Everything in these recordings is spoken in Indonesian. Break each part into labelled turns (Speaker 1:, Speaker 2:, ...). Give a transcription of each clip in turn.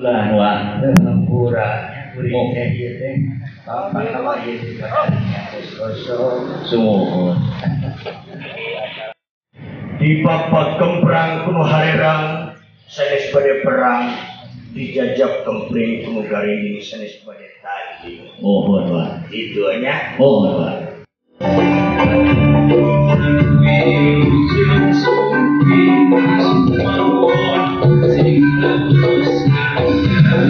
Speaker 1: Lah wa.
Speaker 2: Lempura, kuring teh ieu teh. Papan nama ieu juga geus kosong.
Speaker 1: Sumuhun.
Speaker 2: Di bapak kemprang kuno harerang sanes pada perang dijajab kempring kuno garing sanes pada tadi.
Speaker 1: Mohon wa.
Speaker 2: Itu nya.
Speaker 1: Mohon wa.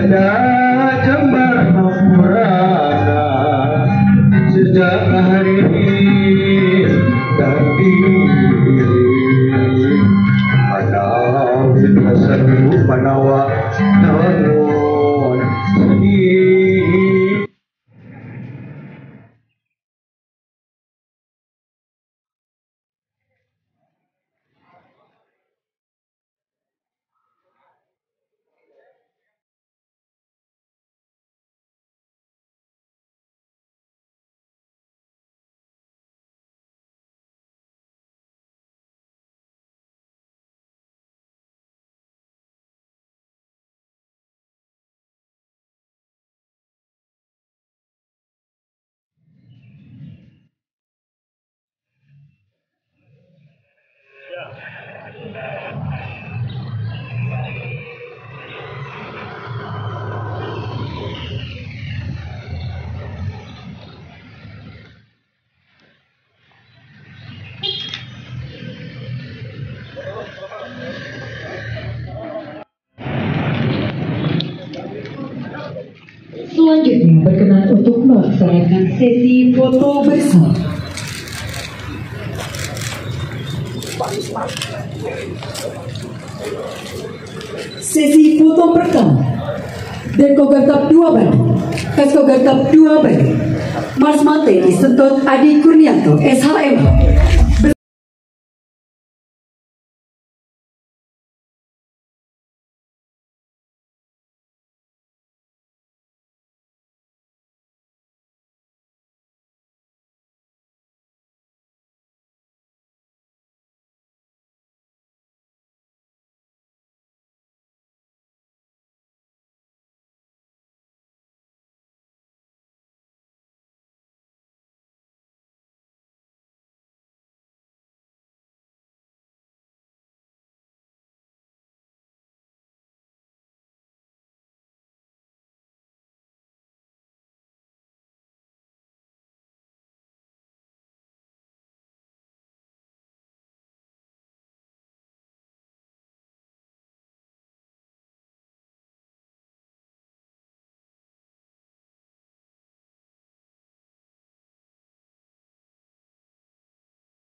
Speaker 3: Radha
Speaker 4: Selanjutnya berkenan untuk melaksanakan sesi foto bersama. Sesi foto pertama Denko Gertap 2 Bandung Kasko Gertap 2 Bandung Mars Mate disentut Adi Kurnianto SHM